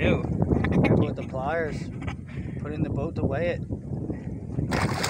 do. with the pliers. Put in the boat to weigh it.